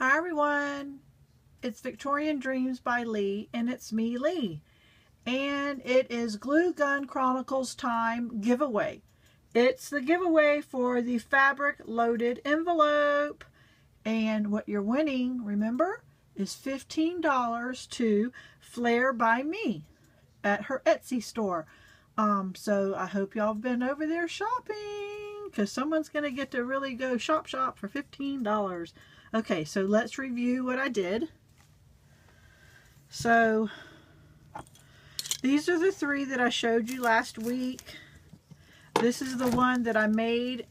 Hi everyone, it's Victorian Dreams by Leigh and it's me Leigh and it is Glue Gun Chronicles time giveaway. It's the giveaway for the fabric loaded envelope and what you're winning, remember, is $15 to Flair by Me at her Etsy store. Um, so I hope y'all have been over there shopping because someone's going to get to really go shop shop for $15. Okay, so let's review what I did. So these are the three that I showed you last week. This is the one that I made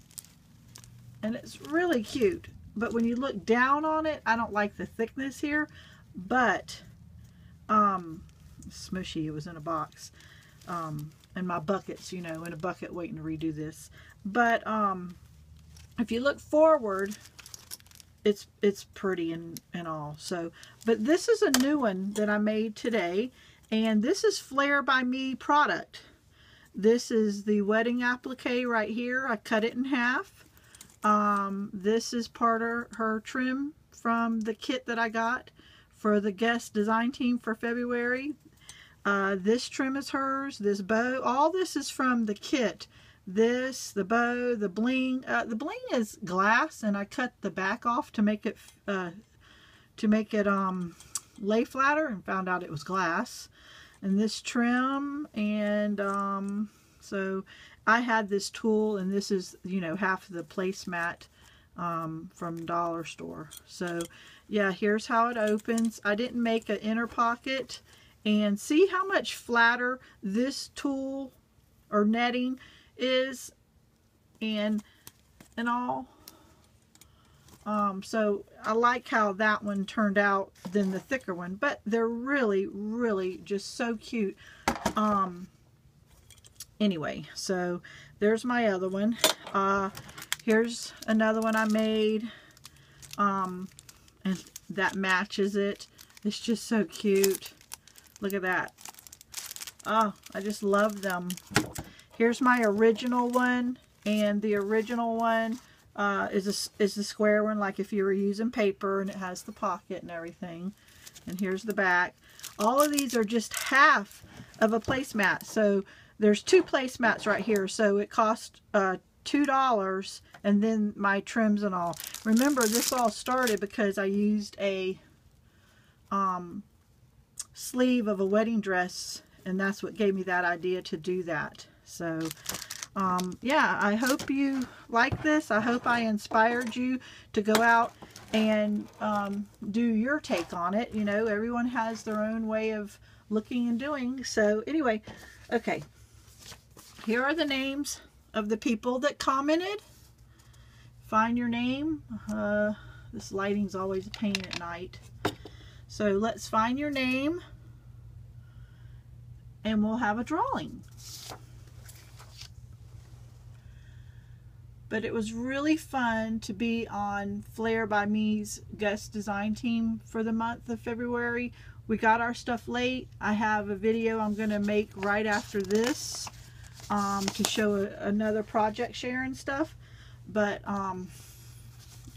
and it's really cute. But when you look down on it, I don't like the thickness here. But, um, smushy, it was in a box. Um, and my buckets, you know, in a bucket waiting to redo this. But, um, if you look forward, it's it's pretty and, and all. So, but this is a new one that I made today. And this is Flair by Me product. This is the wedding applique right here. I cut it in half. Um, this is part of her trim from the kit that I got for the guest design team for February. Uh, this trim is hers. This bow, all this is from the kit. This, the bow, the bling. Uh, the bling is glass, and I cut the back off to make it uh, to make it um, lay flatter, and found out it was glass. And this trim, and um, so I had this tulle, and this is you know half the placemat um, from Dollar Store. So yeah, here's how it opens. I didn't make an inner pocket. And see how much flatter this tulle or netting is and and all. Um, so I like how that one turned out than the thicker one, but they're really, really just so cute. Um, anyway, so there's my other one. Uh, here's another one I made. Um, and that matches it. It's just so cute. Look at that. Oh, I just love them. Here's my original one. And the original one uh, is, a, is the square one, like if you were using paper and it has the pocket and everything. And here's the back. All of these are just half of a placemat. So there's two placemats right here. So it cost uh, $2 and then my trims and all. Remember, this all started because I used a um, sleeve of a wedding dress and that's what gave me that idea to do that. So um, yeah I hope you like this. I hope I inspired you to go out and um, do your take on it. You know everyone has their own way of looking and doing. So anyway okay. Here are the names of the people that commented. Find your name. Uh, this lighting's always a pain at night so let's find your name and we'll have a drawing. But it was really fun to be on Flair by Me's guest design team for the month of February. We got our stuff late. I have a video I'm going to make right after this um, to show a, another project sharing stuff. But um,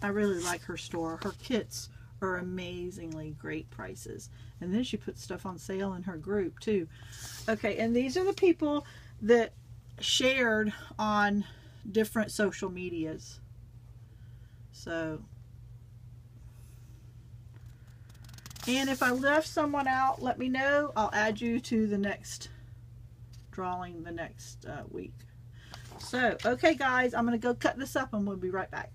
I really like her store. Her kits are amazingly great prices. And then she puts stuff on sale in her group too. Okay, and these are the people that shared on different social medias. So, and if I left someone out, let me know. I'll add you to the next drawing the next uh, week. So, okay guys, I'm going to go cut this up and we'll be right back.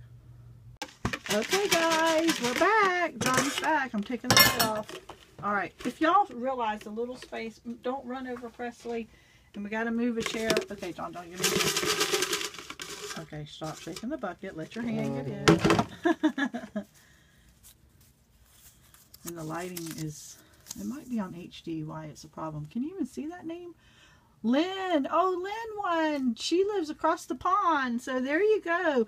Okay, guys, we're back. John's back. I'm taking the lid off. All right. If y'all realize the little space, don't run over Presley. And we got to move a chair. Okay, John, don't get me. Okay, stop shaking the bucket. Let your hand get in. and the lighting is, it might be on HD why it's a problem. Can you even see that name? Lynn. Oh, Lynn won. She lives across the pond. So there you go.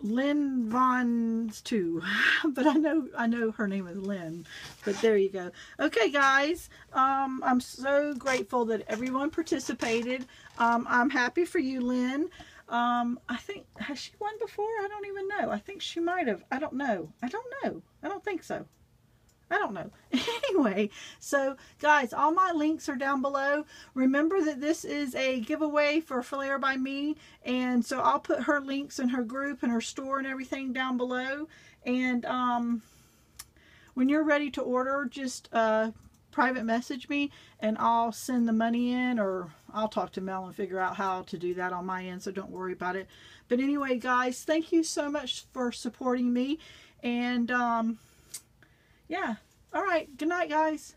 Lynn Vaughn's too, but I know I know her name is Lynn. But there you go. Okay, guys, um, I'm so grateful that everyone participated. Um, I'm happy for you, Lynn. Um, I think, has she won before? I don't even know. I think she might have. I don't know. I don't know. I don't think so. I don't know. anyway, so guys, all my links are down below. Remember that this is a giveaway for Flair by me. And so I'll put her links and her group and her store and everything down below. And um, when you're ready to order, just uh, private message me and I'll send the money in or I'll talk to Mel and figure out how to do that on my end. So don't worry about it. But anyway, guys, thank you so much for supporting me. And, um, yeah. All right. Good night, guys.